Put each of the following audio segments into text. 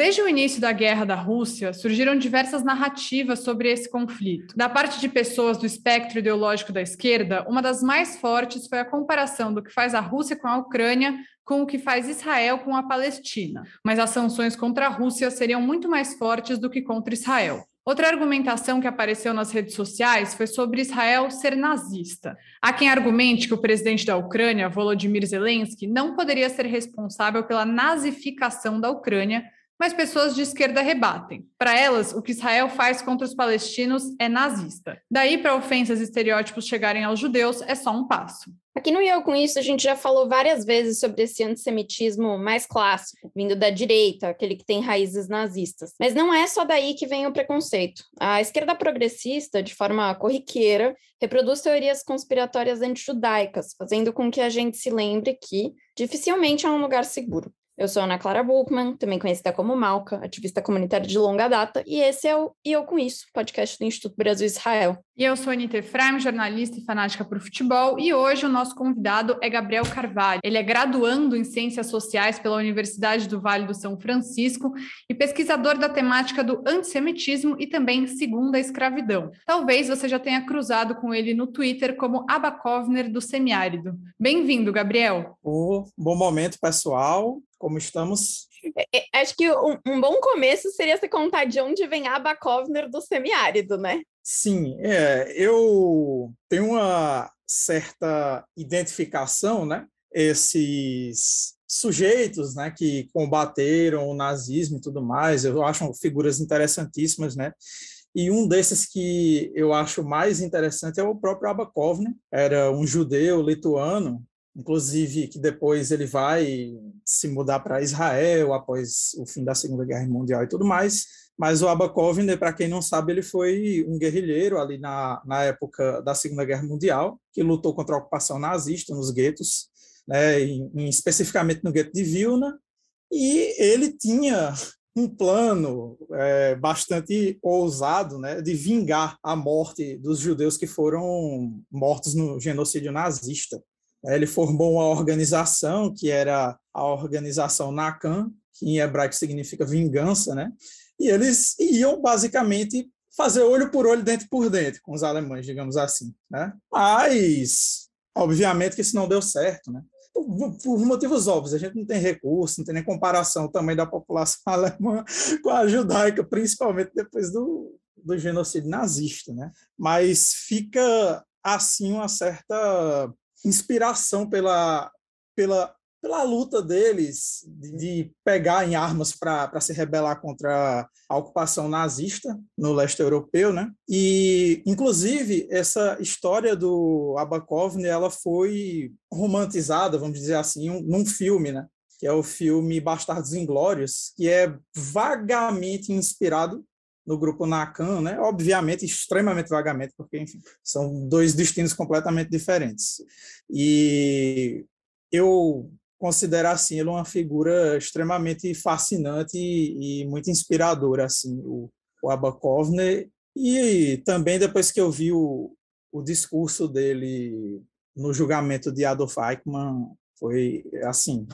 Desde o início da guerra da Rússia, surgiram diversas narrativas sobre esse conflito. Da parte de pessoas do espectro ideológico da esquerda, uma das mais fortes foi a comparação do que faz a Rússia com a Ucrânia com o que faz Israel com a Palestina. Mas as sanções contra a Rússia seriam muito mais fortes do que contra Israel. Outra argumentação que apareceu nas redes sociais foi sobre Israel ser nazista. Há quem argumente que o presidente da Ucrânia, Volodymyr Zelensky, não poderia ser responsável pela nazificação da Ucrânia, mas pessoas de esquerda rebatem. Para elas, o que Israel faz contra os palestinos é nazista. Daí, para ofensas e estereótipos chegarem aos judeus, é só um passo. Aqui no Eu Com Isso, a gente já falou várias vezes sobre esse antissemitismo mais clássico, vindo da direita, aquele que tem raízes nazistas. Mas não é só daí que vem o preconceito. A esquerda progressista, de forma corriqueira, reproduz teorias conspiratórias antijudaicas, fazendo com que a gente se lembre que dificilmente é um lugar seguro. Eu sou Ana Clara Buchmann, também conhecida como Malca, ativista comunitária de longa data, e esse é o E Eu Com Isso, podcast do Instituto Brasil Israel. E eu sou Anita Efraim, jornalista e fanática por futebol, e hoje o nosso convidado é Gabriel Carvalho. Ele é graduando em Ciências Sociais pela Universidade do Vale do São Francisco e pesquisador da temática do antissemitismo e também segunda escravidão. Talvez você já tenha cruzado com ele no Twitter como Abakovner do Semiárido. Bem-vindo, Gabriel. Oh, bom momento, pessoal. Como estamos? É, é, acho que um, um, bom começo seria você contar de onde vem a Abakovner do semiárido, né? Sim, é, eu tenho uma certa identificação, né? Esses sujeitos, né, que combateram o nazismo e tudo mais, eu acho figuras interessantíssimas, né? E um desses que eu acho mais interessante é o próprio Abakovner, era um judeu lituano inclusive que depois ele vai se mudar para Israel após o fim da Segunda Guerra Mundial e tudo mais. Mas o Abakovner, para quem não sabe, ele foi um guerrilheiro ali na, na época da Segunda Guerra Mundial, que lutou contra a ocupação nazista nos guetos, né, em, em, especificamente no gueto de Vilna, e ele tinha um plano é, bastante ousado né, de vingar a morte dos judeus que foram mortos no genocídio nazista. É, ele formou uma organização que era a organização Nakan, que em hebraico significa vingança, né? E eles iam basicamente fazer olho por olho, dente por dente com os alemães, digamos assim, né? Mas, obviamente que isso não deu certo, né? Por, por motivos óbvios, a gente não tem recurso, não tem nem comparação também da população alemã com a judaica, principalmente depois do, do genocídio nazista, né? Mas fica assim uma certa inspiração pela, pela, pela luta deles de, pegar em armas para se rebelar contra a ocupação nazista no leste europeu, né? E inclusive essa história do Abakovne ela foi romantizada, vamos dizer assim, um, num filme, né? Que é o filme Bastardos Inglórios, que é vagamente inspirado no grupo Nakan, né? Obviamente, extremamente vagamente, porque enfim, são dois destinos completamente diferentes. E eu considero assim ele uma figura extremamente fascinante e, e muito inspiradora assim, o, o. E também depois que eu vi o, o discurso dele no julgamento de Adolf Eichmann, foi assim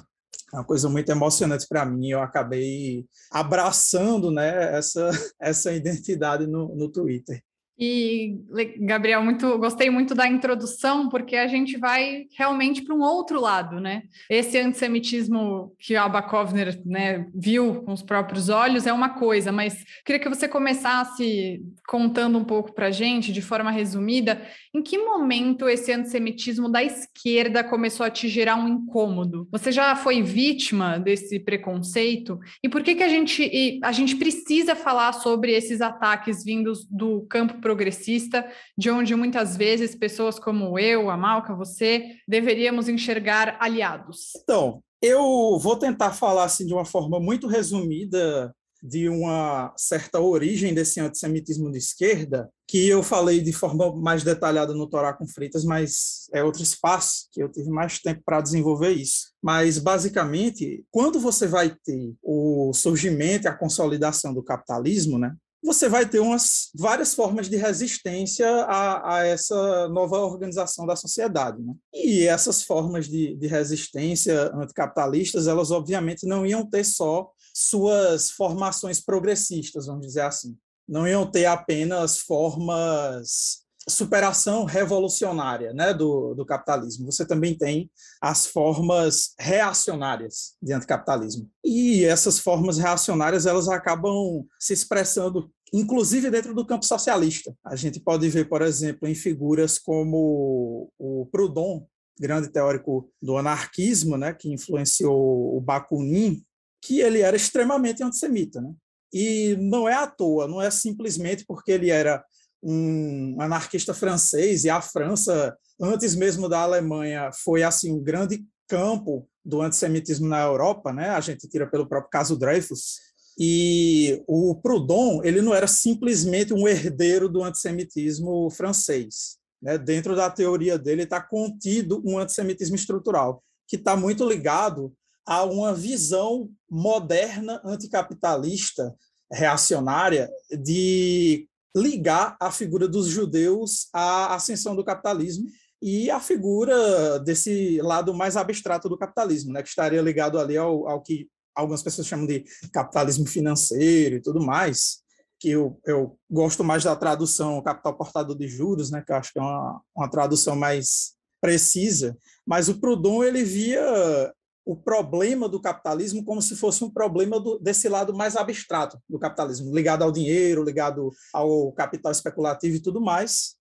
uma coisa muito emocionante para mim. Eu acabei abraçando né, essa, essa identidade no, no Twitter. E, Gabriel, muito, gostei muito da introdução, porque a gente vai realmente para um outro lado, né? Esse antissemitismo que o Abakovner né, viu com os próprios olhos é uma coisa, mas queria que você começasse contando um pouco para a gente, de forma resumida, em que momento esse antissemitismo da esquerda começou a te gerar um incômodo? Você já foi vítima desse preconceito? E por que, que a, gente, a gente precisa falar sobre esses ataques vindos do campo progressista, de onde muitas vezes pessoas como eu, a Malca, você, deveríamos enxergar aliados? Então, eu vou tentar falar assim de uma forma muito resumida de uma certa origem desse antissemitismo de esquerda, que eu falei de forma mais detalhada no Torá com Fritas, mas é outro espaço que eu tive mais tempo para desenvolver isso. Mas, basicamente, quando você vai ter o surgimento e a consolidação do capitalismo, né, você vai ter umas várias formas de resistência a, a essa nova organização da sociedade. Né? E essas formas de, de resistência anticapitalistas, elas obviamente não iam ter só suas formações progressistas, vamos dizer assim. Não iam ter apenas formas superação revolucionária né, do, do capitalismo. Você também tem as formas reacionárias de anticapitalismo. E essas formas reacionárias elas acabam se expressando inclusive dentro do campo socialista. A gente pode ver, por exemplo, em figuras como o Proudhon, grande teórico do anarquismo, né, que influenciou o Bakunin, que ele era extremamente antissemita. Né? E não é à toa, não é simplesmente porque ele era um anarquista francês e a França, antes mesmo da Alemanha, foi assim um grande campo do antissemitismo na Europa, né? A gente tira pelo próprio caso Dreyfus. E o Proudhon, ele não era simplesmente um herdeiro do antissemitismo francês. Né? Dentro da teoria dele está contido um antissemitismo estrutural, que está muito ligado a uma visão moderna anticapitalista reacionária de ligar a figura dos judeus à ascensão do capitalismo e a figura desse lado mais abstrato do capitalismo, né, que estaria ligado ali ao, ao que algumas pessoas chamam de capitalismo financeiro e tudo mais, que eu, eu gosto mais da tradução capital portador de juros, né, que eu acho que é uma, uma tradução mais precisa, mas o Proudhon ele via o problema do capitalismo como se fosse um problema do, desse lado mais abstrato do capitalismo, ligado ao dinheiro, ligado ao capital especulativo e tudo mais.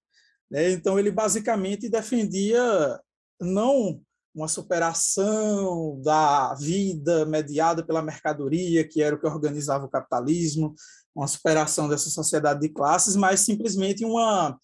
Né? Então, ele basicamente defendia não uma superação da vida mediada pela mercadoria, que era o que organizava o capitalismo, uma superação dessa sociedade de classes, mas simplesmente uma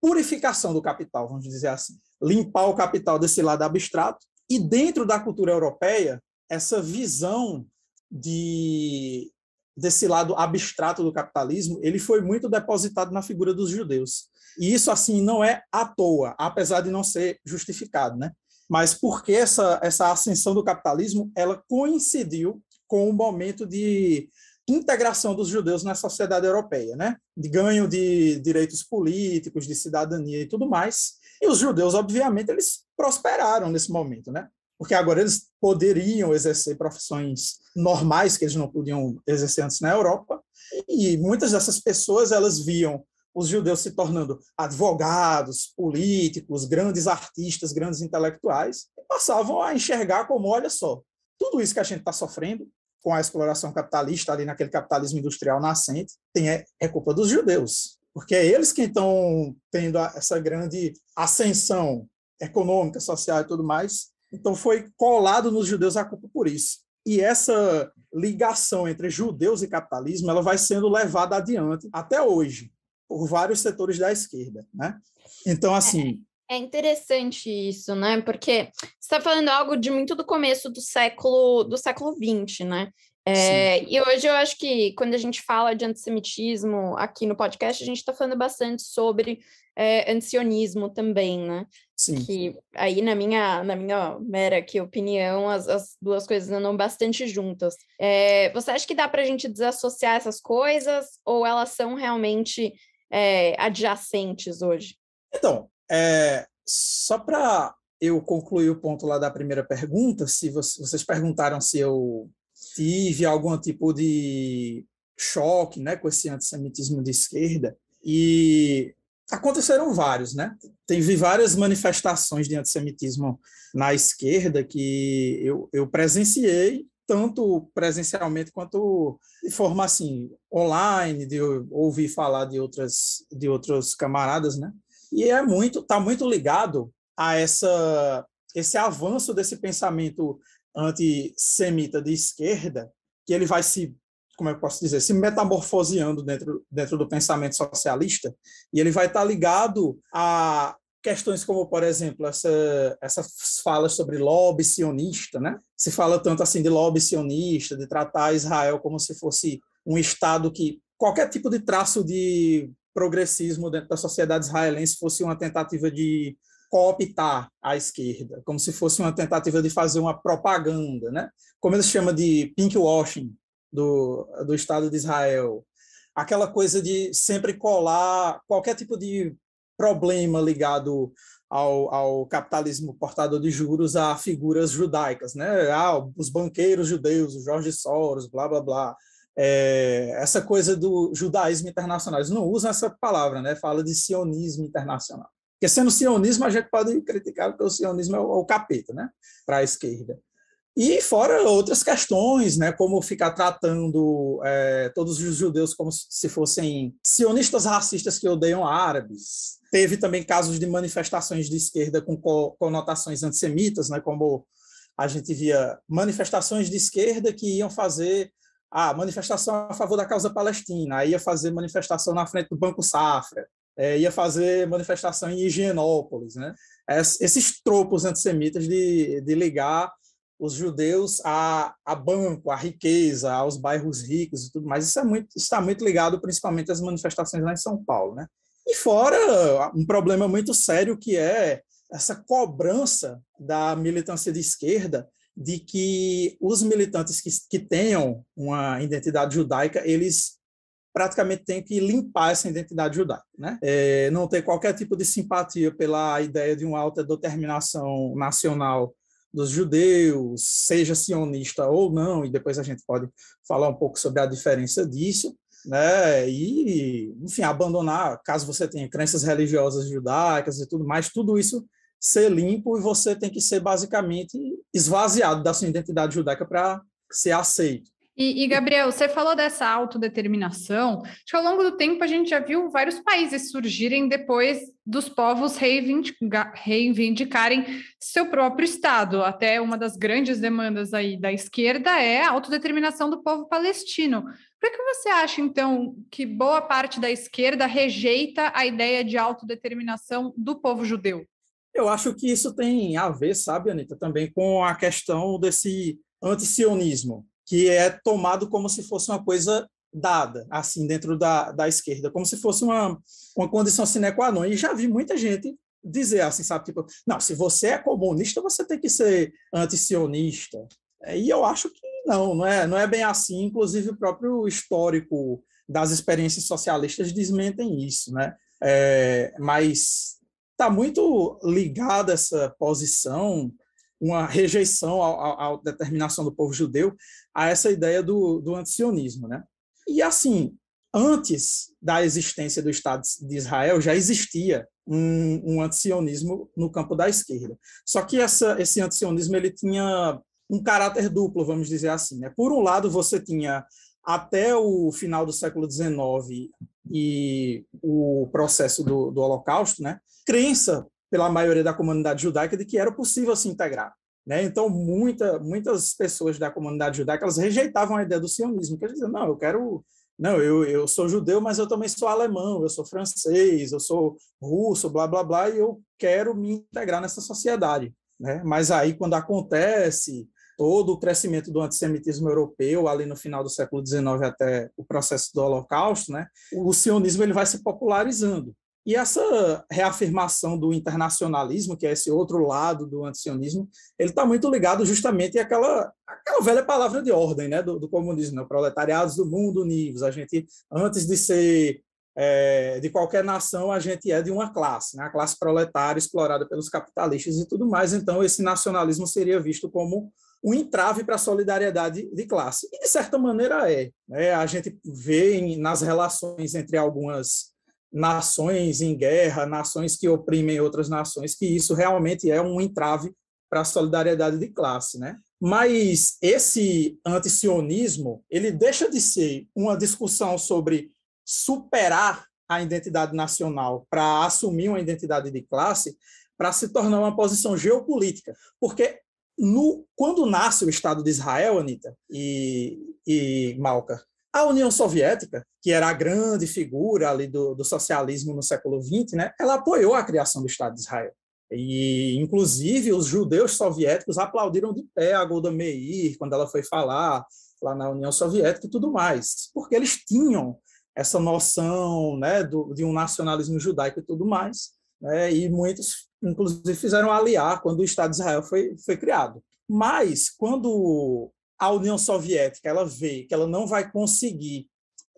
purificação do capital, vamos dizer assim. Limpar o capital desse lado abstrato e dentro da cultura europeia, essa visão de desse lado abstrato do capitalismo, ele foi muito depositado na figura dos judeus. E isso assim não é à toa, apesar de não ser justificado, né? Mas porque essa essa ascensão do capitalismo, ela coincidiu com o momento de integração dos judeus na sociedade europeia, né? De ganho de direitos políticos, de cidadania e tudo mais. E os judeus, obviamente, eles prosperaram nesse momento, né? Porque agora eles poderiam exercer profissões normais que eles não podiam exercer antes na Europa. E muitas dessas pessoas, elas viam os judeus se tornando advogados, políticos, grandes artistas, grandes intelectuais, e passavam a enxergar como, olha só, tudo isso que a gente está sofrendo com a exploração capitalista ali naquele capitalismo industrial nascente, tem, é, é culpa dos judeus porque é eles que estão tendo essa grande ascensão econômica, social e tudo mais. Então foi colado nos judeus a culpa por isso. E essa ligação entre judeus e capitalismo, ela vai sendo levada adiante até hoje por vários setores da esquerda, né? Então assim, é, interessante isso, né? Porque você está falando algo de muito do começo do século do século XX, né? É, e hoje eu acho que quando a gente fala de antissemitismo aqui no podcast, a gente está falando bastante sobre é, antisionismo também, né? Sim. Que aí, na minha, na minha mera aqui, opinião, as, as duas coisas andam bastante juntas. É, você acha que dá para a gente desassociar essas coisas ou elas são realmente é, adjacentes hoje? Então, é, só para eu concluir o ponto lá da primeira pergunta, se vocês perguntaram se eu tive algum tipo de choque né, com esse antissemitismo de esquerda e aconteceram vários, né? Teve várias manifestações de antissemitismo na esquerda que eu, eu presenciei, tanto presencialmente quanto de forma assim online, de ouvir falar de outras de outros camaradas, né? E é muito, está muito ligado a essa esse avanço desse pensamento antissemita de esquerda, que ele vai se, como eu posso dizer, se metamorfoseando dentro, dentro do pensamento socialista, e ele vai estar ligado a questões como, por exemplo, essa, essas falas sobre lobby sionista, né? Se fala tanto assim de lobby sionista, de tratar Israel como se fosse um Estado que qualquer tipo de traço de progressismo dentro da sociedade israelense fosse uma tentativa de cooptar a esquerda, como se fosse uma tentativa de fazer uma propaganda, né? como eles chamam de pinkwashing do, do Estado de Israel. Aquela coisa de sempre colar qualquer tipo de problema ligado ao, ao, capitalismo portador de juros a figuras judaicas, né? Ah, os banqueiros judeus, o Jorge Soros, blá blá blá. É, essa coisa do judaísmo internacional, eles não usam essa palavra, né? Fala de sionismo internacional. Porque sendo sionismo, a gente pode criticar que o sionismo é o, é o capeta, né? Para a esquerda. E fora outras questões, né, como ficar tratando é, todos os judeus como se fossem sionistas racistas que odeiam árabes. Teve também casos de manifestações de esquerda com conotações antissemitas, né, como a gente via manifestações de esquerda que iam fazer ah, manifestação a favor da causa palestina, aí ia fazer manifestação na frente do Banco Safra, é, ia fazer manifestação em Higienópolis, né? Esses tropos antissemitas de, de ligar os judeus a, a banco, a riqueza, aos bairros ricos e tudo mais. Isso é muito, está muito ligado principalmente às manifestações lá em São Paulo, né? E fora um problema muito sério que é essa cobrança da militância de esquerda de que os militantes que, que tenham uma identidade judaica, eles praticamente têm que limpar essa identidade judaica, né? É, não ter qualquer tipo de simpatia pela ideia de uma alta determinação nacional dos judeus, seja sionista ou não, e depois a gente pode falar um pouco sobre a diferença disso, né? E, enfim, abandonar, caso você tenha crenças religiosas judaicas e tudo mais, tudo isso ser limpo e você tem que ser basicamente esvaziado da sua identidade judaica para ser aceito. E, e, Gabriel, você falou dessa autodeterminação. Acho que ao longo do tempo a gente já viu vários países surgirem depois dos povos reivindicarem seu próprio Estado. Até uma das grandes demandas aí da esquerda é a autodeterminação do povo palestino. Por que você acha, então, que boa parte da esquerda rejeita a ideia de autodeterminação do povo judeu? Eu acho que isso tem a ver, sabe, Anitta, também com a questão desse antisionismo que é tomado como se fosse uma coisa dada, assim, dentro da, da esquerda, como se fosse uma, uma condição sine qua non. E já vi muita gente dizer assim, sabe, tipo, não, se você é comunista, você tem que ser antisionista. É, e eu acho que não, não é, não é bem assim, inclusive o próprio histórico das experiências socialistas desmentem isso, né? É, mas está muito ligada essa posição uma rejeição à, determinação do povo judeu a essa ideia do, do antisionismo. Né? E, assim, antes da existência do Estado de Israel, já existia um, um antisionismo no campo da esquerda. Só que essa, esse antisionismo ele tinha um caráter duplo, vamos dizer assim. Né? Por um lado, você tinha, até o final do século XIX e o processo do, do Holocausto, né? crença pela maioria da comunidade judaica de que era possível se integrar. Né? Então, muita, muitas pessoas da comunidade judaica elas rejeitavam a ideia do sionismo, que eles diziam, não, eu quero... Não, eu, eu sou judeu, mas eu também sou alemão, eu sou francês, eu sou russo, blá, blá, blá, e eu quero me integrar nessa sociedade. Né? Mas aí, quando acontece todo o crescimento do antissemitismo europeu, ali no final do século XIX até o processo do Holocausto, né? o sionismo ele vai se popularizando. E essa reafirmação do internacionalismo, que é esse outro lado do antisionismo, ele está muito ligado justamente àquela, àquela velha palavra de ordem né, do, do comunismo, né? proletariados do mundo unidos. A gente, antes de ser é, de qualquer nação, a gente é de uma classe, né? a classe proletária explorada pelos capitalistas e tudo mais. Então, esse nacionalismo seria visto como um entrave para a solidariedade de classe. E, de certa maneira, é. Né? A gente vê nas relações entre algumas nações em guerra, nações que oprimem outras nações, que isso realmente é um entrave para a solidariedade de classe, né? Mas esse antisionismo, ele deixa de ser uma discussão sobre superar a identidade nacional para assumir uma identidade de classe, para se tornar uma posição geopolítica, porque no, quando nasce o Estado de Israel, Anitta e, e Malca, a União Soviética, que era a grande figura ali do, do socialismo no século XX, né, ela apoiou a criação do Estado de Israel. E, inclusive, os judeus soviéticos aplaudiram de pé a Golda Meir quando ela foi falar lá na União Soviética e tudo mais, porque eles tinham essa noção né, do, de um nacionalismo judaico e tudo mais, né, e muitos, inclusive, fizeram aliar quando o Estado de Israel foi, foi criado. Mas, quando a União Soviética ela vê que ela não vai conseguir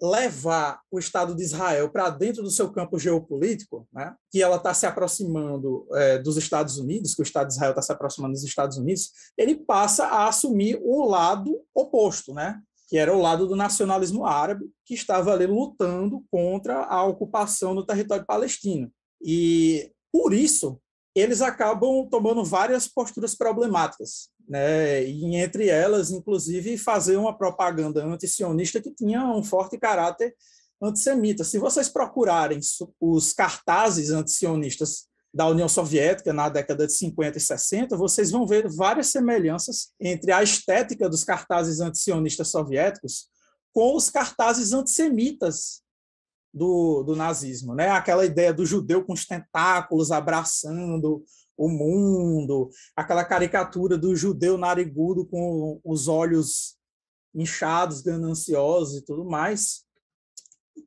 levar o Estado de Israel para dentro do seu campo geopolítico, né, que ela está se aproximando é, dos Estados Unidos, que o Estado de Israel está se aproximando dos Estados Unidos, ele passa a assumir o lado oposto, né, que era o lado do nacionalismo árabe, que estava ali lutando contra a ocupação do território palestino. E, por isso, eles acabam tomando várias posturas problemáticas né? e entre elas, inclusive, fazer uma propaganda antisionista que tinha um forte caráter antissemita. Se vocês procurarem os cartazes antisionistas da União Soviética na década de 50 e 60, vocês vão ver várias semelhanças entre a estética dos cartazes antisionistas soviéticos com os cartazes antissemitas do, do nazismo, né? Aquela ideia do judeu com os tentáculos abraçando o mundo, aquela caricatura do judeu narigudo com os olhos inchados, gananciosos e tudo mais.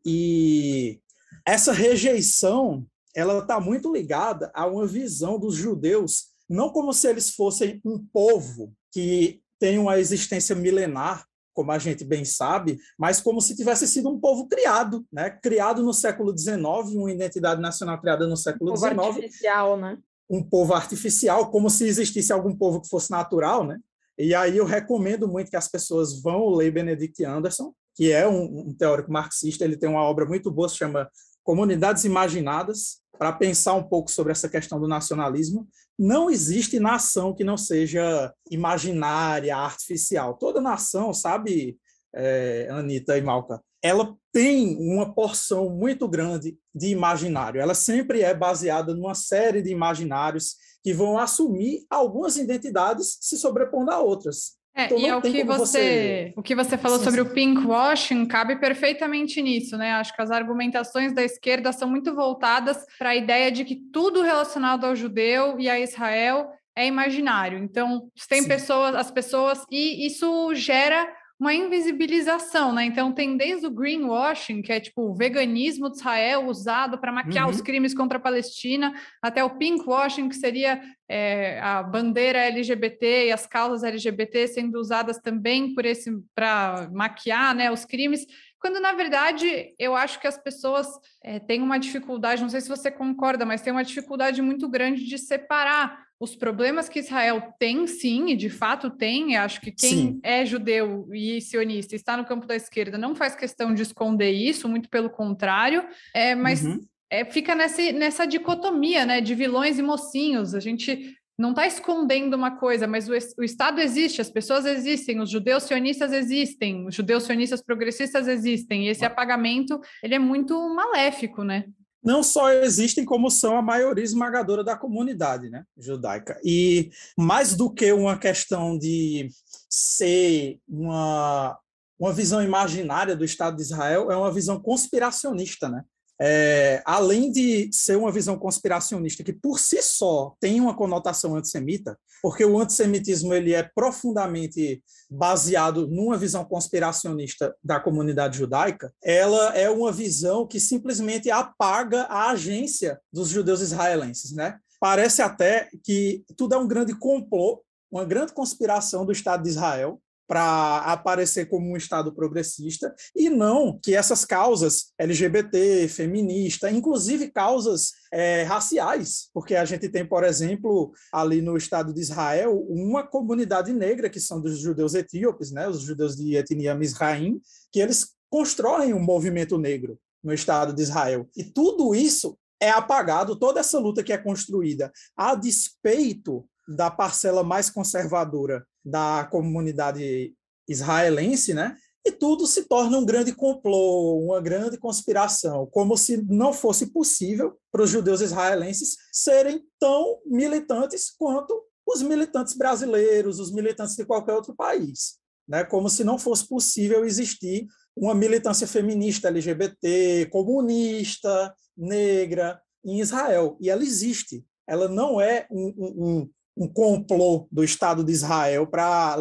E essa rejeição, ela está muito ligada a uma visão dos judeus, não como se eles fossem um povo que tem uma existência milenar, como a gente bem sabe, mas como se tivesse sido um povo criado, né? Criado no século XIX, uma identidade nacional criada no século um XIX. artificial, né? um povo artificial, como se existisse algum povo que fosse natural, né? E aí eu recomendo muito que as pessoas vão ler Benedict Anderson, que é um, um teórico marxista, ele tem uma obra muito boa, se chama Comunidades Imaginadas, para pensar um pouco sobre essa questão do nacionalismo. Não existe nação que não seja imaginária, artificial. Toda nação, sabe, é, Anitta e Malca, ela tem uma porção muito grande de imaginário. Ela sempre é baseada numa série de imaginários que vão assumir algumas identidades se sobrepondo a outras. É, então, e é o que você, você, o que você falou sim, sobre sim. o pinkwashing cabe perfeitamente nisso, né? Acho que as argumentações da esquerda são muito voltadas para a ideia de que tudo relacionado ao judeu e a Israel é imaginário. Então, tem sim. pessoas, as pessoas, e isso gera uma invisibilização, né? Então tem desde o greenwashing, que é tipo o veganismo de Israel usado para maquiar uhum. os crimes contra a Palestina, até o pinkwashing, que seria é, a bandeira LGBT e as causas LGBT sendo usadas também por esse para maquiar né, os crimes quando na verdade eu acho que as pessoas é, têm uma dificuldade, não sei se você concorda, mas tem uma dificuldade muito grande de separar os problemas que Israel tem, sim, e de fato tem. Acho que quem sim. é judeu e sionista está no campo da esquerda não faz questão de esconder isso, muito pelo contrário, é, mas uhum. é, fica nessa, nessa dicotomia né, de vilões e mocinhos. A gente não está escondendo uma coisa, mas o, o, Estado existe, as pessoas existem, os judeus sionistas existem, os judeus sionistas progressistas existem, e esse apagamento ele é muito maléfico, né? Não só existem, como são a maioria esmagadora da comunidade né, judaica. E mais do que uma questão de ser uma, uma visão imaginária do Estado de Israel, é uma visão conspiracionista, né? É, além de ser uma visão conspiracionista que por si só tem uma conotação antissemita, porque o antissemitismo ele é profundamente baseado numa visão conspiracionista da comunidade judaica, ela é uma visão que simplesmente apaga a agência dos judeus israelenses, né? Parece até que tudo é um grande complô, uma grande conspiração do Estado de Israel para aparecer como um Estado progressista, e não que essas causas LGBT, feminista, inclusive causas é, raciais, porque a gente tem, por exemplo, ali no Estado de Israel, uma comunidade negra, que são dos judeus etíopes, né, os judeus de etnia Mizraim, que eles constroem um movimento negro no Estado de Israel. E tudo isso é apagado, toda essa luta que é construída a despeito da parcela mais conservadora da comunidade israelense, né? E tudo se torna um grande complô, uma grande conspiração, como se não fosse possível para os judeus israelenses serem tão militantes quanto os militantes brasileiros, os militantes de qualquer outro país, né? Como se não fosse possível existir uma militância feminista LGBT, comunista, negra em Israel. E ela existe. Ela não é um, um, um complô do Estado de Israel para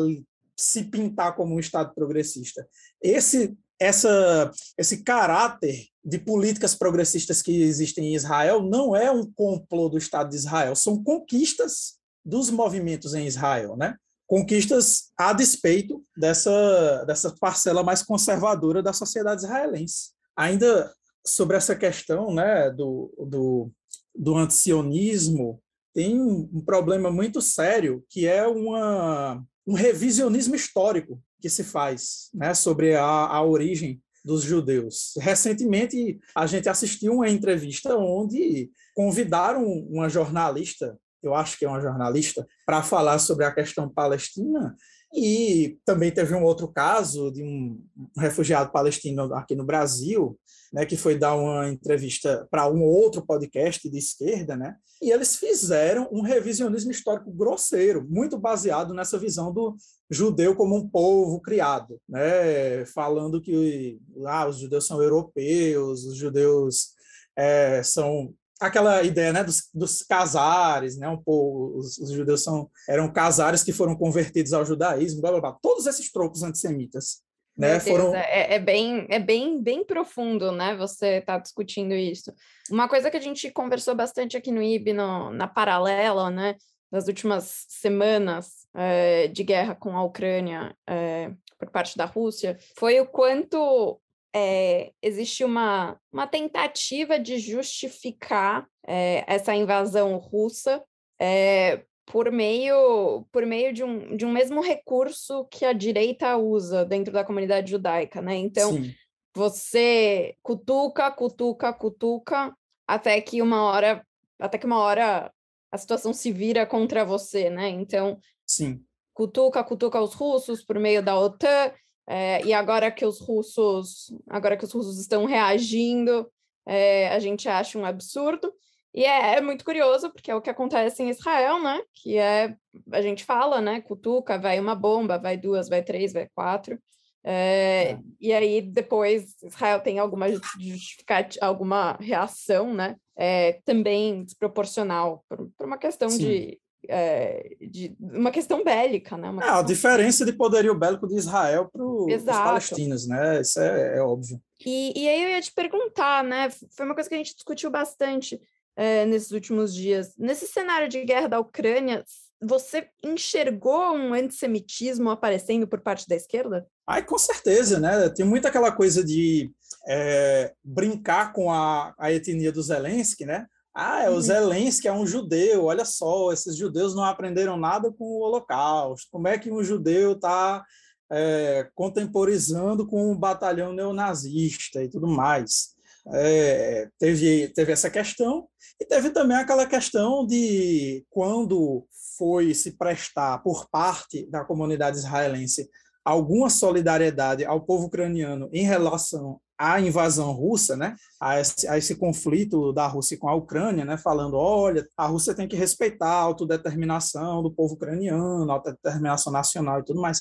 se pintar como um Estado progressista. Esse, essa, esse caráter de políticas progressistas que existem em Israel não é um complô do Estado de Israel, são conquistas dos movimentos em Israel, né? conquistas a despeito dessa, dessa parcela mais conservadora da sociedade israelense. Ainda sobre essa questão né, do, do, do antisionismo, tem um problema muito sério, que é uma, um revisionismo histórico que se faz né, sobre a, a origem dos judeus. Recentemente, a gente assistiu uma entrevista onde convidaram uma jornalista, eu acho que é uma jornalista, para falar sobre a questão palestina. E também teve um outro caso de um refugiado palestino aqui no Brasil, né, que foi dar uma entrevista para um outro podcast de esquerda, né, e eles fizeram um revisionismo histórico grosseiro, muito baseado nessa visão do judeu como um povo criado, né, falando que ah, os judeus são europeus, os judeus é, são aquela ideia né, dos, dos casares, né, um pouco, os, os, judeus são, eram casares que foram convertidos ao judaísmo, blá, blá, blá, todos esses tropos antissemitas né? Foram... É, é, bem, é bem, bem profundo, né? Você está discutindo isso. Uma coisa que a gente conversou bastante aqui no IB, no, na paralela, né? Nas últimas semanas é, de guerra com a Ucrânia é, por parte da Rússia, foi o quanto é, existe uma, uma tentativa de justificar é, essa invasão russa é, por meio por meio de um, de um mesmo recurso que a direita usa dentro da comunidade judaica, né? Então, Sim. você cutuca, cutuca, cutuca até que uma hora até que uma hora a situação se vira contra você, né? Então, Sim. cutuca, cutuca os russos por meio da OTAN, é, e agora que os russos agora que os russos estão reagindo, é, a gente acha um absurdo. E é, é, muito curioso, porque é o que acontece em Israel, né? Que é, a gente fala, né? Cutuca, vai uma bomba, vai duas, vai três, vai quatro. É, é. E aí, depois, Israel tem alguma justificativa, alguma reação, né? É, também desproporcional, por, por uma questão de, é, de, uma questão bélica, né? É, a diferença de poderio bélico de Israel para os palestinos, né? Isso é, é óbvio. E, e, aí eu ia te perguntar, né? Foi uma coisa que a gente discutiu bastante é, nesses últimos dias. Nesse cenário de guerra da Ucrânia, você enxergou um antissemitismo aparecendo por parte da esquerda? Ai, com certeza, né? Tem muita aquela coisa de é, brincar com a, a etnia do Zelensky, né? Ah, é o uhum. Zelensky é um judeu, olha só, esses judeus não aprenderam nada com o Holocausto. Como é que um judeu está é, contemporizando com um batalhão neonazista e tudo mais? É, teve, teve essa questão, e teve também aquela questão de quando foi se prestar por parte da comunidade israelense alguma solidariedade ao povo ucraniano em relação à invasão russa, né, a esse, a esse, conflito da Rússia com a Ucrânia, né, falando, olha, a Rússia tem que respeitar a autodeterminação do povo ucraniano, a autodeterminação nacional e tudo mais.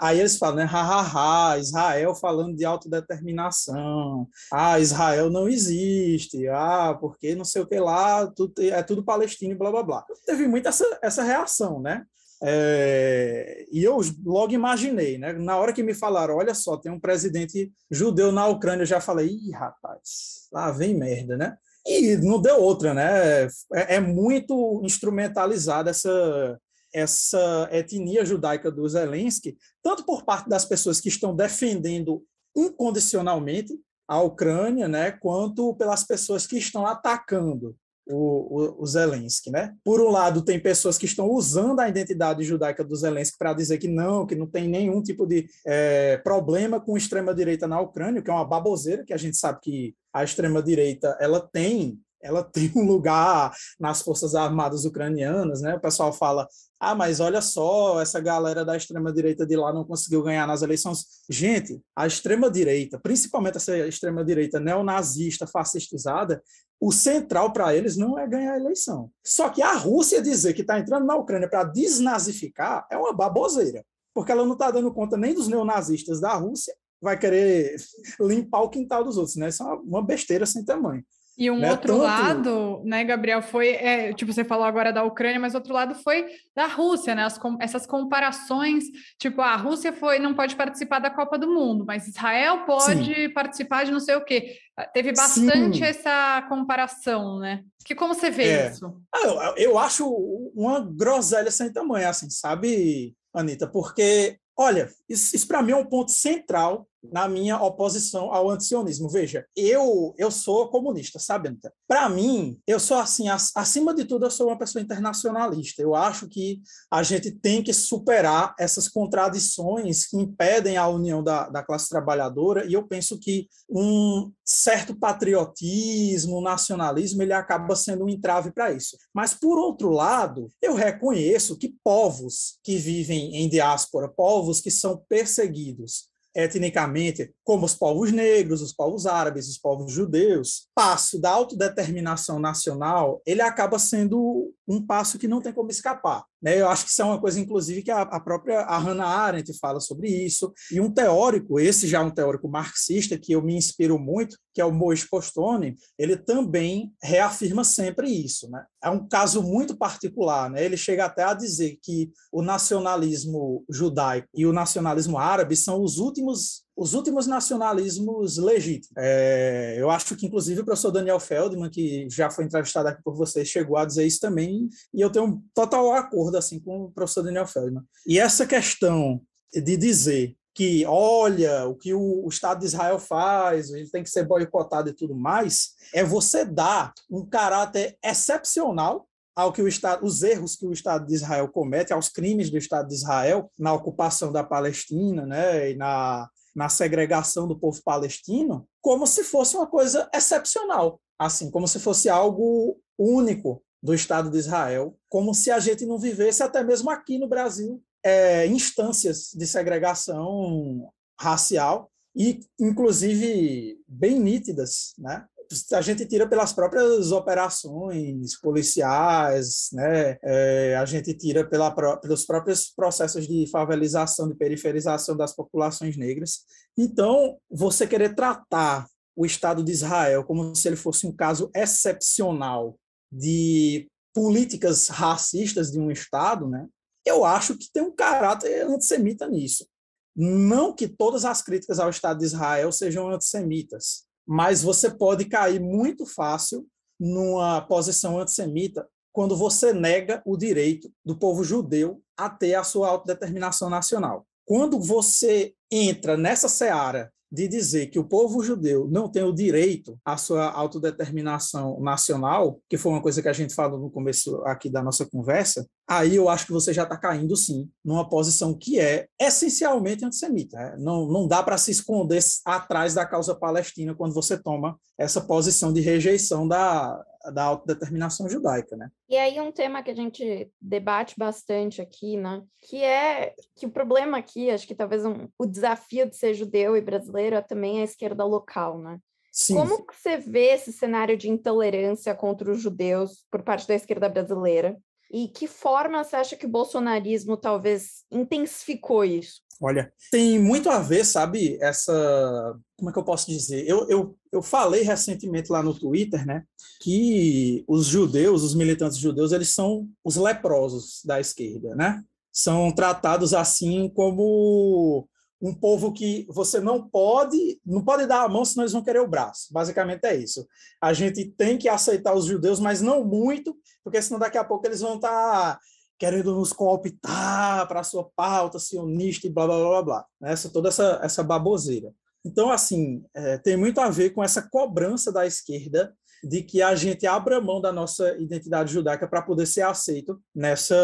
Aí eles falam, né, ha, Israel falando de autodeterminação, ah, Israel não existe, ah, porque não sei o que lá, tudo, é tudo palestino, blá, blá, blá. Teve muita essa, essa reação, né, é, e eu logo imaginei, né? Na hora que me falaram, olha só, tem um presidente judeu na Ucrânia, eu já falei, ih, rapaz, lá vem merda, né? E não deu outra, né? É, é muito instrumentalizada essa, essa etnia judaica do Zelensky, tanto por parte das pessoas que estão defendendo incondicionalmente a Ucrânia, né, quanto pelas pessoas que estão atacando o, o, o, Zelensky, né? Por um lado, tem pessoas que estão usando a identidade judaica do Zelensky para dizer que não, que não tem nenhum tipo de é, problema com extrema-direita na Ucrânia, que é uma baboseira, que a gente sabe que a extrema-direita ela tem ela tem um lugar nas forças armadas ucranianas, né? O pessoal fala, ah, mas olha só, essa galera da extrema direita de lá não conseguiu ganhar nas eleições. Gente, a extrema direita, principalmente essa extrema direita neonazista, fascistizada, o central para eles não é ganhar a eleição. Só que a Rússia dizer que está entrando na Ucrânia para desnazificar é uma baboseira, porque ela não está dando conta nem dos neonazistas da Rússia, vai querer limpar o quintal dos outros, né? Isso é uma besteira sem tamanho. E um né? outro lado, né, Gabriel, foi, é, tipo, você falou agora da Ucrânia, mas outro lado foi da Rússia, né? As, essas comparações, tipo, a Rússia foi, não pode participar da Copa do Mundo, mas Israel pode Sim. participar de não sei o quê. Teve bastante Sim. essa comparação, né? Que como você vê é. isso? Ah, eu, eu acho uma groselha sem tamanho, assim, sabe, Anitta? Porque Olha, isso, isso para mim é um ponto central na minha oposição ao antisionismo. Veja, eu eu sou comunista, sabe, Anta? Para mim, eu sou assim, acima de tudo, eu sou uma pessoa internacionalista. Eu acho que a gente tem que superar essas contradições que impedem a união da, da classe trabalhadora, e eu penso que um certo patriotismo, nacionalismo, ele acaba sendo um entrave para isso. Mas, por outro lado, eu reconheço que povos que vivem em diáspora, povos que são perseguidos, etnicamente, como os povos negros, os povos árabes, os povos judeus, passo da autodeterminação nacional, ele acaba sendo um passo que não tem como escapar. Né? Eu acho que isso é uma coisa, inclusive, que a, própria a Hannah Arendt fala sobre isso. E um teórico, esse já é um teórico marxista, que eu me inspiro muito, que é o Moisés Postone, ele também reafirma sempre isso. Né? É um caso muito particular. Né? Ele chega até a dizer que o nacionalismo judaico e o nacionalismo árabe são os últimos os últimos nacionalismos legítimos. É, eu acho que, inclusive, o professor Daniel Feldman, que já foi entrevistado aqui por vocês, chegou a dizer isso também, e eu tenho um total acordo assim, com o professor Daniel Feldman. E essa questão de dizer que, olha, o que o, Estado de Israel faz, ele tem que ser boicotado e tudo mais, é você dar um caráter excepcional ao que o Estado, os erros que o Estado de Israel comete, aos crimes do Estado de Israel na ocupação da Palestina, né, e na na segregação do povo palestino, como se fosse uma coisa excepcional, assim, como se fosse algo único do Estado de Israel, como se a gente não vivesse até mesmo aqui no Brasil é, instâncias de segregação racial e, inclusive, bem nítidas, né? a gente tira pelas próprias operações policiais, né? É, a gente tira pela, pelos próprios processos de favelização, de periferização das populações negras. Então, você querer tratar o Estado de Israel como se ele fosse um caso excepcional de políticas racistas de um Estado, né? Eu acho que tem um caráter antissemita nisso. Não que todas as críticas ao Estado de Israel sejam antissemitas, mas você pode cair muito fácil numa posição antissemita quando você nega o direito do povo judeu a ter a sua autodeterminação nacional. Quando você entra nessa seara de dizer que o povo judeu não tem o direito à sua autodeterminação nacional, que foi uma coisa que a gente falou no começo aqui da nossa conversa, aí eu acho que você já está caindo, sim, numa posição que é essencialmente antissemita. Né? Não, não dá para se esconder atrás da causa palestina quando você toma essa posição de rejeição da, da autodeterminação judaica, né? E aí um tema que a gente debate bastante aqui, né, que é que o problema aqui, acho que talvez um, o desafio de ser judeu e brasileiro é também a esquerda local, né? Sim. Como que você vê esse cenário de intolerância contra os judeus por parte da esquerda brasileira? E que forma você acha que o bolsonarismo talvez intensificou isso? Olha, tem muito a ver, sabe, essa. Como é que eu posso dizer? Eu, eu, eu falei recentemente lá no Twitter, né, que os judeus, os militantes judeus, eles são os leprosos da esquerda, né? São tratados assim como um povo que você não pode, não pode dar a mão, senão eles vão querer o braço. Basicamente é isso. A gente tem que aceitar os judeus, mas não muito, porque senão daqui a pouco eles vão estar tá querendo nos cooptar para a sua pauta sionista e blá, blá, blá, blá. Essa, toda essa, essa baboseira. Então, assim, é, tem muito a ver com essa cobrança da esquerda de que a gente abra mão da nossa identidade judaica para poder ser aceito nessa,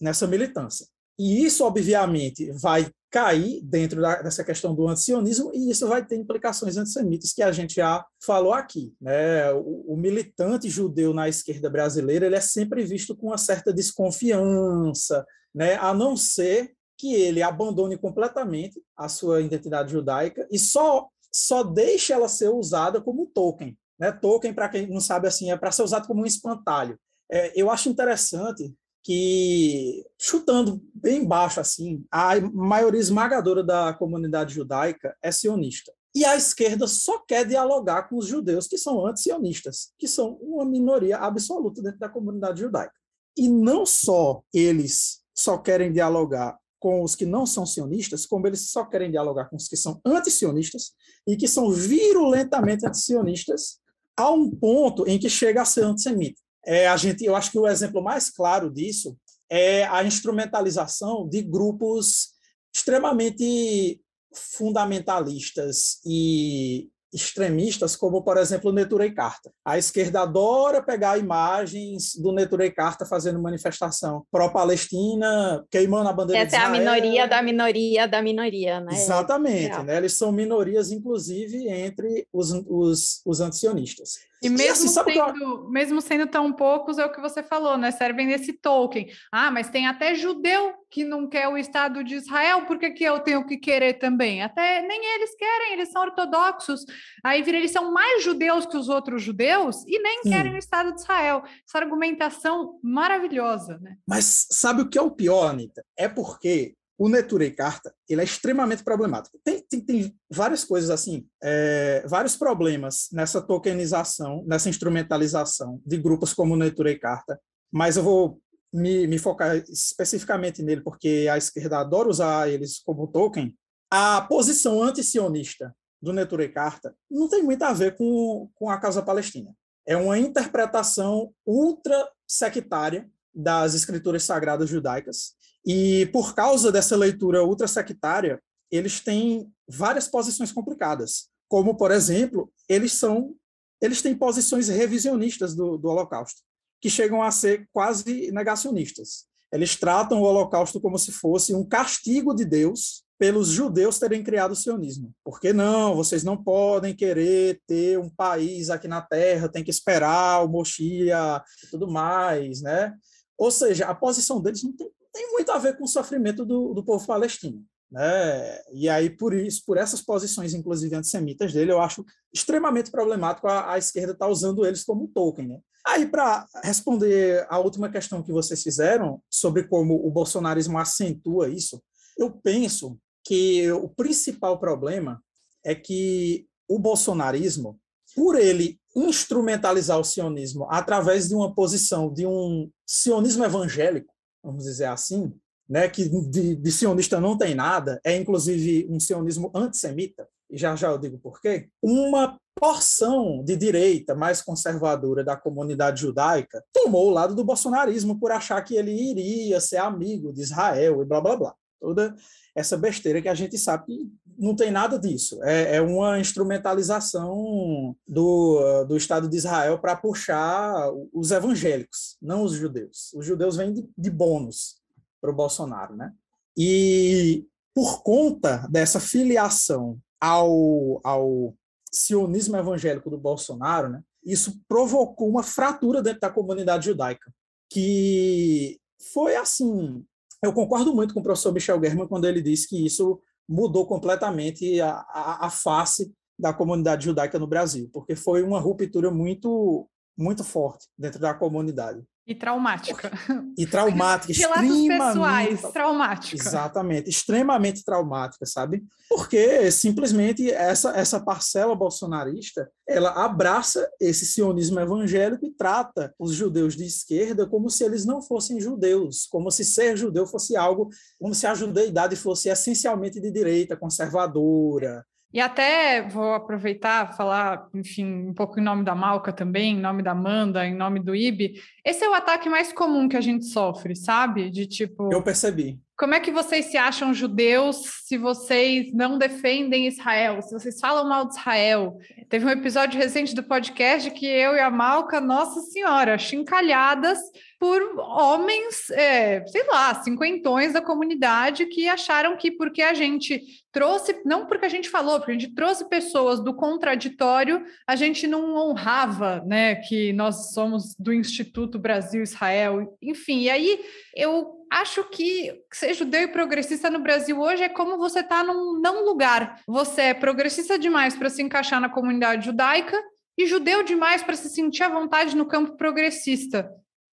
nessa militância. E isso, obviamente, vai cair dentro da, dessa questão do antisionismo e isso vai ter implicações antissemitas que a gente já falou aqui. Né? O, o, militante judeu na esquerda brasileira ele é sempre visto com uma certa desconfiança, né? a não ser que ele abandone completamente a sua identidade judaica e só, só deixe ela ser usada como token. Né? Token, para quem não sabe, assim, é para ser usado como um espantalho. É, eu acho interessante que, chutando bem baixo assim, a maioria esmagadora da comunidade judaica é sionista. E a esquerda só quer dialogar com os judeus que são anti-sionistas, que são uma minoria absoluta dentro da comunidade judaica. E não só eles só querem dialogar com os que não são sionistas, como eles só querem dialogar com os que são anti-sionistas e que são virulentamente anti-sionistas, a um ponto em que chega a ser antissemita. É, a gente, eu acho que o exemplo mais claro disso é a instrumentalização de grupos extremamente fundamentalistas e extremistas, como, por exemplo, o Neturei Carta. A esquerda adora pegar imagens do Neturei Carta fazendo manifestação pró-Palestina, queimando a bandeira Essa é a minoria da minoria da minoria, né? Exatamente. Né? Eles são minorias, inclusive, entre os, os, os antisionistas. E mesmo, assim, sendo, eu... mesmo sendo tão poucos, é o que você falou, né? Servem nesse token. Ah, mas tem até judeu que não quer o Estado de Israel, por que, que eu tenho que querer também? Até nem eles querem, eles são ortodoxos. Aí vira, eles são mais judeus que os outros judeus e nem Sim. querem o Estado de Israel. Essa argumentação maravilhosa, né? Mas sabe o que é o pior, Anitta? É porque o Neturei Carta ele é extremamente problemático. Tem, tem, tem várias coisas assim, é, vários problemas nessa tokenização, nessa instrumentalização de grupos como o Neturei Carta, mas eu vou me, me, focar especificamente nele, porque a esquerda adora usar eles como token. A posição anti-sionista do Neturei Carta não tem muito a ver com, com a causa palestina. É uma interpretação ultra sectária das escrituras sagradas judaicas e por causa dessa leitura ultrasectária, eles têm várias posições complicadas, como, por exemplo, eles são eles têm posições revisionistas do, do Holocausto, que chegam a ser quase negacionistas. Eles tratam o Holocausto como se fosse um castigo de Deus pelos judeus terem criado o sionismo. Porque não, vocês não podem querer ter um país aqui na Terra, tem que esperar o Moshia e tudo mais, né? Ou seja, a posição deles não tem tem muito a ver com o sofrimento do, do povo palestino. Né? E aí, por isso, por essas posições, inclusive antissemitas dele, eu acho extremamente problemático a, a esquerda estar tá usando eles como token. Né? Aí, para responder a última questão que vocês fizeram sobre como o bolsonarismo acentua isso, eu penso que o principal problema é que o bolsonarismo, por ele instrumentalizar o sionismo através de uma posição de um sionismo evangélico, vamos dizer assim, né, que de, de sionista não tem nada, é inclusive um sionismo antissemita, e já já eu digo por quê, uma porção de direita mais conservadora da comunidade judaica tomou o lado do bolsonarismo por achar que ele iria ser amigo de Israel e blá blá blá. Toda essa besteira que a gente sabe que não tem nada disso. É, é uma instrumentalização do, do Estado de Israel para puxar os evangélicos, não os judeus. Os judeus vêm de, de bônus para o Bolsonaro, né? E por conta dessa filiação ao, ao sionismo evangélico do Bolsonaro, né, isso provocou uma fratura dentro da comunidade judaica, que foi assim. Eu concordo muito com o professor Michel German quando ele disse que isso mudou completamente a, a, a face da comunidade judaica no Brasil, porque foi uma ruptura muito muito forte dentro da comunidade. E traumática. E traumática, extremamente... pessoais, traumática. Exatamente, extremamente traumática, sabe? Porque simplesmente essa, essa parcela bolsonarista, ela abraça esse sionismo evangélico e trata os judeus de esquerda como se eles não fossem judeus, como se ser judeu fosse algo, como se a judeidade fosse essencialmente de direita, conservadora, e até vou aproveitar falar, enfim, um pouco em nome da Malca também, em nome da Amanda, em nome do IB. Esse é o ataque mais comum que a gente sofre, sabe? De tipo. Eu percebi. Como é que vocês se acham judeus se vocês não defendem Israel, se vocês falam mal de Israel? Teve um episódio recente do podcast que eu e a Malca, nossa senhora, chincalhadas por homens, é, sei lá, cinquentões da comunidade que acharam que porque a gente trouxe, não porque a gente falou, porque a gente trouxe pessoas do contraditório, a gente não honrava, né, que nós somos do Instituto Brasil-Israel, enfim, e aí eu acho que ser judeu e progressista no Brasil hoje é como você tá num não lugar. Você é progressista demais para se encaixar na comunidade judaica e judeu demais para se sentir à vontade no campo progressista.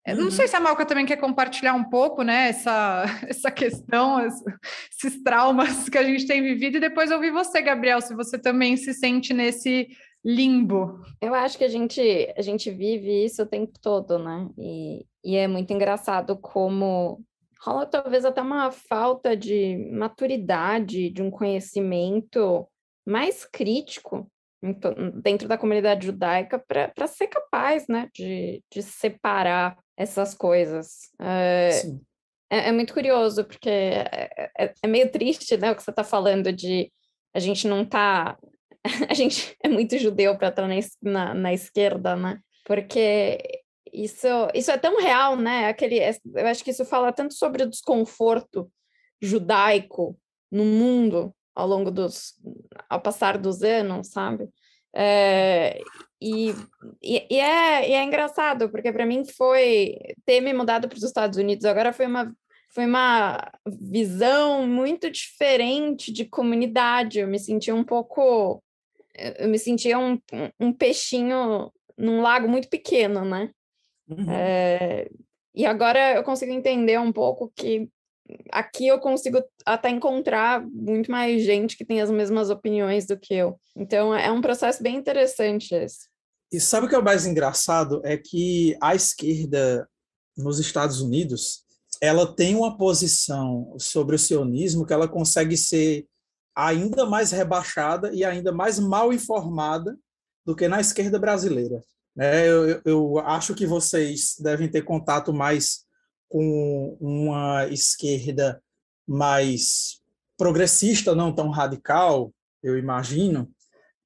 Uhum. Não sei se a Malca também quer compartilhar um pouco, né, essa, essa questão, esses traumas que a gente tem vivido, e depois ouvir você, Gabriel, se você também se sente nesse limbo. Eu acho que a gente, a gente vive isso o tempo todo, né? E, e é muito engraçado como rola talvez até uma falta de maturidade, de um conhecimento mais crítico dentro da comunidade judaica para ser capaz, né, de, de separar essas coisas. É, é, é, muito curioso, porque é, é, é, meio triste, né, o que você está falando de a gente não tá... A gente é muito judeu para estar na, na, na, esquerda, né? Porque isso, isso é tão real, né? Aquele, eu acho que isso fala tanto sobre o desconforto judaico no mundo ao longo dos... ao passar dos anos, sabe? É, e, e, e, é, e é engraçado, porque para mim foi ter me mudado para os Estados Unidos agora foi uma, foi uma visão muito diferente de comunidade. Eu me sentia um pouco. Eu me sentia um, um peixinho num lago muito pequeno, né? Uhum. É, e agora eu consigo entender um pouco que aqui eu consigo até encontrar muito mais gente que tem as mesmas opiniões do que eu. Então é um processo bem interessante esse. E sabe o que é o mais engraçado? É que a esquerda nos Estados Unidos ela tem uma posição sobre o sionismo que ela consegue ser ainda mais rebaixada e ainda mais mal informada do que na esquerda brasileira. É, eu, eu acho que vocês devem ter contato mais com uma esquerda mais progressista, não tão radical, eu imagino,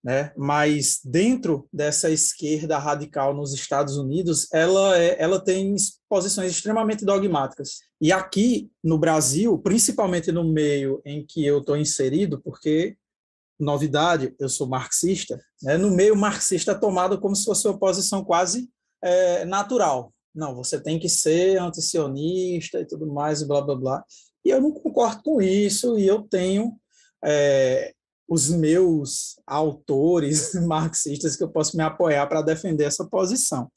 né? Mas dentro dessa esquerda radical nos Estados Unidos, ela é, ela tem posições extremamente dogmáticas. E aqui no Brasil, principalmente no meio em que eu estou inserido, porque novidade, eu sou marxista, né? no meio marxista é tomado como se fosse uma posição quase é, natural, não, você tem que ser antisionista e tudo mais, e blá, blá, blá. E eu não concordo com isso, e eu tenho é, os meus autores marxistas que eu posso me apoiar para defender essa posição.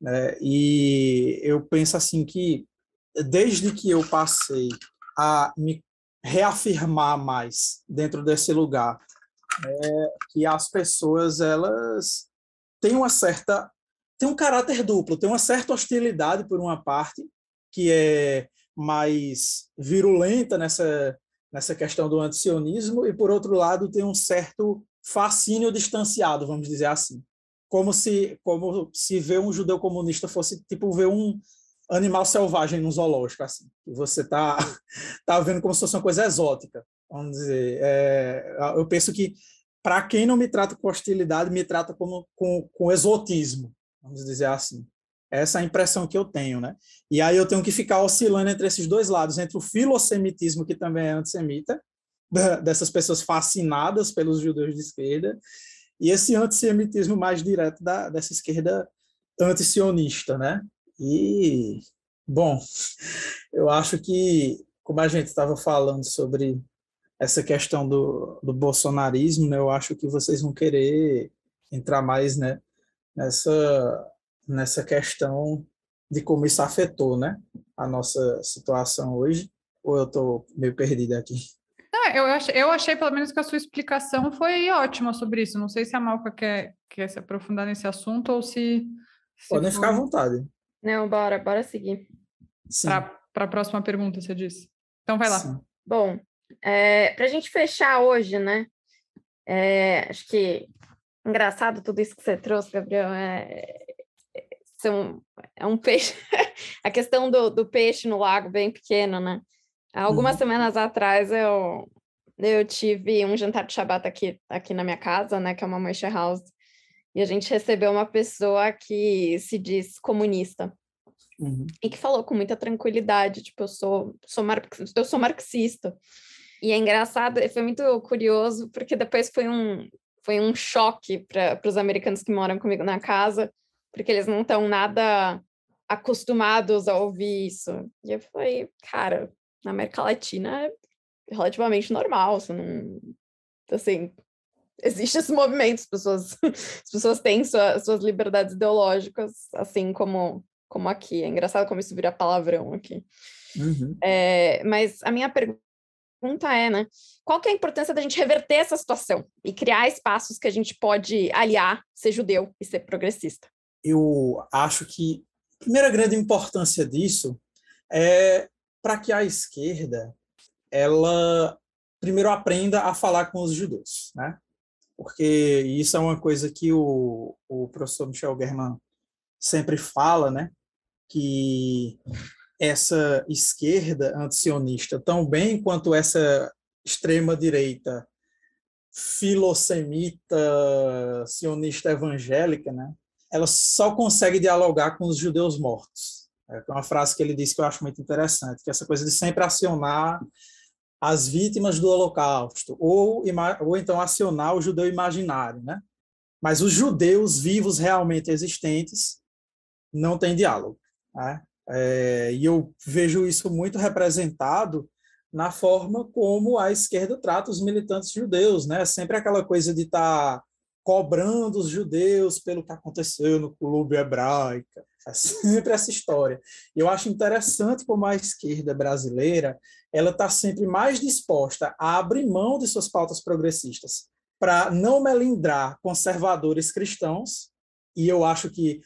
Né? E eu penso assim que, desde que eu passei a me reafirmar mais dentro desse lugar, é, que as pessoas elas têm uma certa tem um caráter duplo, tem uma certa hostilidade por uma parte, que é mais virulenta nessa, nessa questão do antisionismo, e por outro lado tem um certo fascínio distanciado, vamos dizer assim. Como se, como se ver um judeu comunista fosse tipo ver um animal selvagem no zoológico, assim. Você está tá vendo como se fosse uma coisa exótica, vamos dizer. É, eu penso que para quem não me trata com hostilidade, me trata como, com, com exotismo vamos dizer assim. Essa é a impressão que eu tenho, né? E aí eu tenho que ficar oscilando entre esses dois lados, entre o filosemitismo, que também é antissemita, dessas pessoas fascinadas pelos judeus de esquerda, e esse antissemitismo mais direto da, dessa esquerda antisionista, né? E, bom, eu acho que, como a gente estava falando sobre essa questão do, do bolsonarismo, né, eu acho que vocês vão querer entrar mais né, nessa, nessa questão de como isso afetou né, a nossa situação hoje, ou eu estou meio perdida aqui? Não, eu, achei, eu achei, pelo menos, que a sua explicação foi ótima sobre isso. Não sei se a Malca quer, quer se aprofundar nesse assunto ou se. se Podem for... ficar à vontade. Não, bora, bora seguir. Para a próxima pergunta, você disse. Então, vai lá. Sim. Bom, é, para a gente fechar hoje, né? É, acho que Engraçado tudo isso que você trouxe, Gabriel. É, são, é um peixe. a questão do, do peixe no lago bem pequeno, né? Algumas uhum. semanas atrás eu, eu tive um jantar de Shabbat aqui, aqui na minha casa, né? Que é uma Moshe House. E a gente recebeu uma pessoa que se diz comunista. Uhum. E que falou com muita tranquilidade, tipo, eu sou, sou mar... eu sou marxista. E é engraçado, foi muito curioso, porque depois foi um, foi um choque para os americanos que moram comigo na casa, porque eles não estão nada acostumados a ouvir isso. E eu falei, cara, na América Latina é relativamente normal, você não. Assim, existe esse movimento, as pessoas, as pessoas têm sua, suas liberdades ideológicas, assim como como aqui. É engraçado como isso vira palavrão aqui. Uhum. É, mas a minha pergunta é, né? Qual que é a importância da gente reverter essa situação e criar espaços que a gente pode aliar ser judeu e ser progressista? Eu acho que a primeira grande importância disso é para que a esquerda ela primeiro aprenda a falar com os judeus, né? Porque isso é uma coisa que o, o professor Michel German sempre fala, né? Que essa esquerda antisionista, tão bem quanto essa extrema-direita filosemita, sionista evangélica, né? Ela só consegue dialogar com os judeus mortos. É uma frase que ele disse que eu acho muito interessante, que é essa coisa de sempre acionar as vítimas do Holocausto, ou, ou então acionar o judeu imaginário, né? Mas os judeus vivos realmente existentes não têm diálogo. Né? É, e eu vejo isso muito representado na forma como a esquerda trata os militantes judeus, né? Sempre aquela coisa de estar tá cobrando os judeus pelo que aconteceu no clube hebraica. É sempre essa história. Eu acho interessante como a esquerda brasileira ela está sempre mais disposta a abrir mão de suas pautas progressistas para não melindrar conservadores cristãos. E eu acho que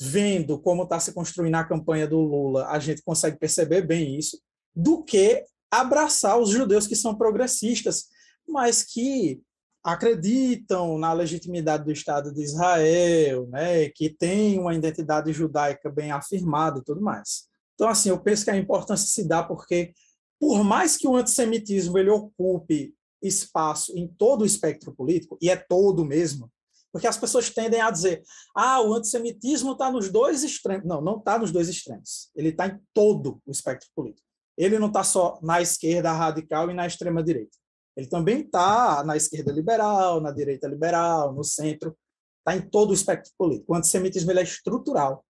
vendo como está se construindo a campanha do Lula, a gente consegue perceber bem isso, do que abraçar os judeus que são progressistas, mas que acreditam na legitimidade do Estado de Israel, né, que tem uma identidade judaica bem afirmada e tudo mais. Então, assim, eu penso que a importância se dá porque, por mais que o antissemitismo ele ocupe espaço em todo o espectro político, e é todo mesmo, porque as pessoas tendem a dizer: ah, o antissemitismo está nos dois extremos. Não, não está nos dois extremos. Ele está em todo o espectro político. Ele não está só na esquerda radical e na extrema direita. Ele também está na esquerda liberal, na direita liberal, no centro. Está em todo o espectro político. O antissemitismo é estrutural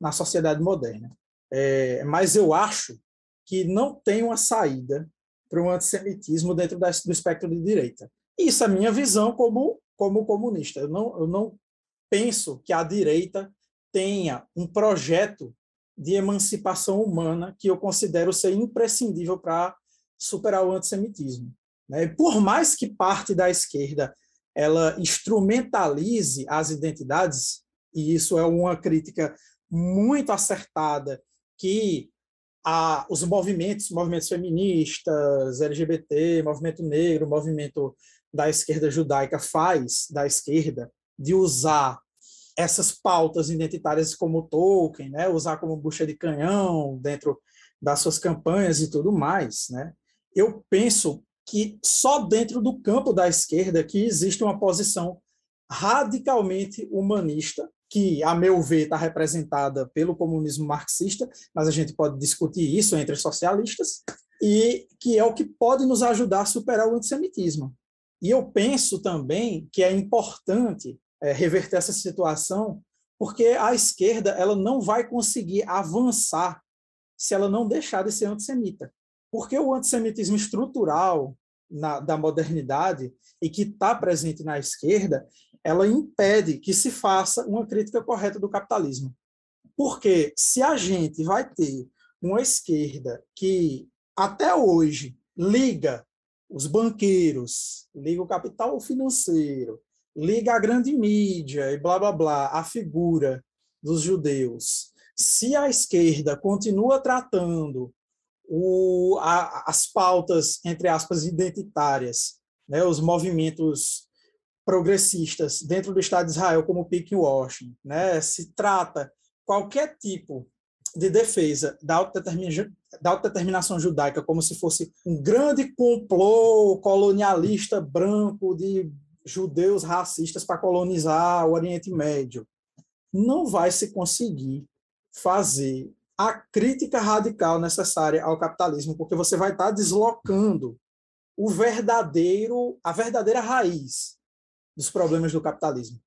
na sociedade moderna. É, mas eu acho que não tem uma saída para o antissemitismo dentro da, do espectro de direita. Isso é minha visão como como comunista. Eu não, eu não penso que a direita tenha um projeto de emancipação humana que eu considero ser imprescindível para superar o antissemitismo. Né? Por mais que parte da esquerda ela instrumentalize as identidades, e isso é uma crítica muito acertada que a, os movimentos, movimentos feministas, LGBT, movimento negro, movimento da esquerda judaica faz da esquerda de usar essas pautas identitárias como Tolkien, né, usar como bucha de canhão dentro das suas campanhas e tudo mais, né? Eu penso que só dentro do campo da esquerda que existe uma posição radicalmente humanista, que, a meu ver, está representada pelo comunismo marxista, mas a gente pode discutir isso entre socialistas, e que é o que pode nos ajudar a superar o antissemitismo. E eu penso também que é importante é, reverter essa situação, porque a esquerda ela não vai conseguir avançar se ela não deixar de ser antissemita. Porque o antissemitismo estrutural na, da modernidade e que está presente na esquerda, ela impede que se faça uma crítica correta do capitalismo. Porque se a gente vai ter uma esquerda que até hoje liga os banqueiros, liga o capital financeiro, liga a grande mídia e blá blá blá, a figura dos judeus. Se a esquerda continua tratando o, a, as pautas, entre aspas, identitárias, né, os movimentos progressistas dentro do Estado de Israel, como o Peak Washington, né, se trata qualquer tipo de defesa da autodeterminação, da autodeterminação judaica como se fosse um grande complô colonialista branco de judeus racistas para colonizar o Oriente Médio. Não vai se conseguir fazer a crítica radical necessária ao capitalismo, porque você vai estar deslocando o verdadeiro, a verdadeira raiz dos problemas do capitalismo.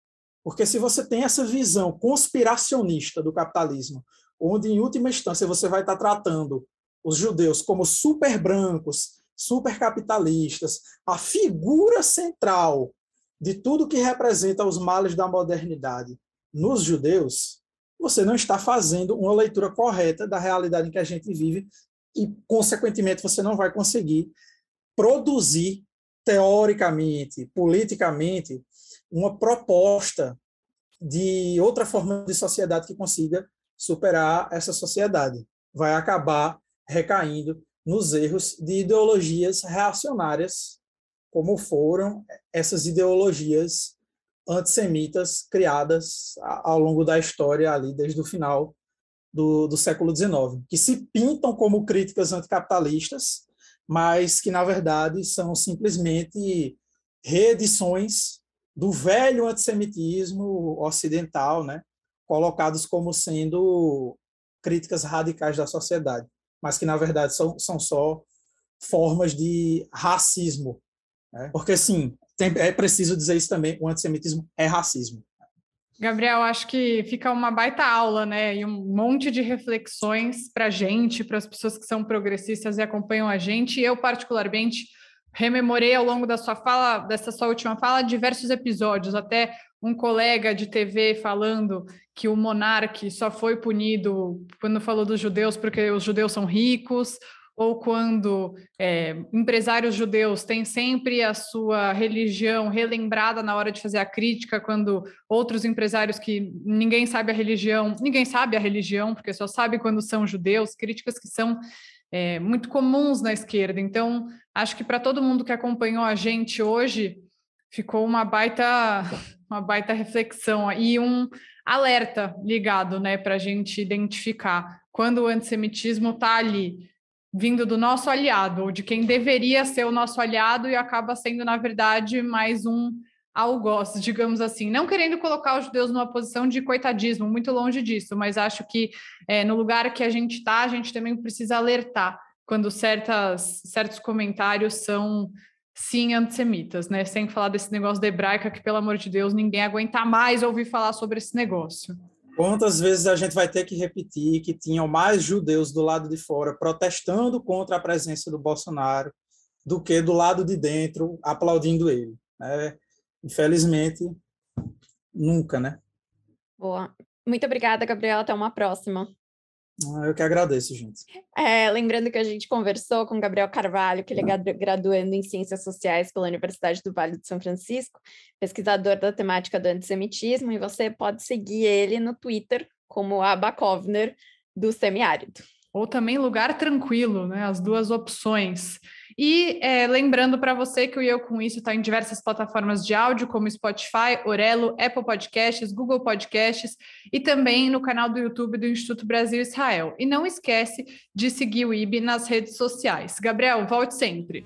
Porque se você tem essa visão conspiracionista do capitalismo, onde, em última instância, você vai estar tratando os judeus como super brancos, super capitalistas, a figura central de tudo que representa os males da modernidade nos judeus, você não está fazendo uma leitura correta da realidade em que a gente vive e, consequentemente, você não vai conseguir produzir teoricamente, politicamente, uma proposta de outra forma de sociedade que consiga superar essa sociedade. Vai acabar recaindo nos erros de ideologias reacionárias, como foram essas ideologias antissemitas criadas ao longo da história ali desde o final do, do século XIX, que se pintam como críticas anticapitalistas, mas que na verdade são simplesmente reedições do velho antissemitismo ocidental, né, colocados como sendo críticas radicais da sociedade, mas que na verdade são, são só formas de racismo, né? porque sim, tem, é preciso dizer isso também, o antissemitismo é racismo. Gabriel, acho que fica uma baita aula, né? E um monte de reflexões para a gente, para as pessoas que são progressistas e acompanham a gente. Eu, particularmente, rememorei ao longo da sua fala, dessa sua última fala, diversos episódios, até um colega de TV falando que o monarca só foi punido quando falou dos judeus porque os judeus são ricos, ou quando é, empresários judeus têm sempre a sua religião relembrada na hora de fazer a crítica, quando outros empresários que ninguém sabe a religião, ninguém sabe a religião, porque só sabe quando são judeus, críticas que são é, muito comuns na esquerda. Então, acho que para todo mundo que acompanhou a gente hoje, ficou uma baita, uma baita reflexão e um alerta ligado né, para a gente identificar quando o antissemitismo está ali vindo do nosso aliado, ou de quem deveria ser o nosso aliado e acaba sendo, na verdade, mais um algoz, digamos assim. Não querendo colocar os judeus numa posição de coitadismo, muito longe disso, mas acho que é, no lugar que a gente está, a gente também precisa alertar quando certas, certos comentários são sim antissemitas, né? Sem falar desse negócio da hebraica que, pelo amor de Deus, ninguém aguenta mais ouvir falar sobre esse negócio. Quantas vezes a gente vai ter que repetir que tinham mais judeus do lado de fora protestando contra a presença do Bolsonaro do que do lado de dentro aplaudindo ele? Né? Infelizmente, nunca, né? Boa. Muito obrigada, Gabriela. Até uma próxima. Ah, eu que agradeço, gente. É, lembrando que a gente conversou com Gabriel Carvalho, que ele é graduando em Ciências Sociais pela Universidade do Vale de São Francisco, pesquisador da temática do antissemitismo, e você pode seguir ele no Twitter como Abakovner do Semiárido. Ou também lugar tranquilo, né? As duas opções. E é, lembrando para você que o Eu Com Isso está em diversas plataformas de áudio, como Spotify, Orelo, Apple Podcasts, Google Podcasts e também no canal do YouTube do Instituto Brasil Israel. E não esquece de seguir o IB nas redes sociais. Gabriel, volte sempre.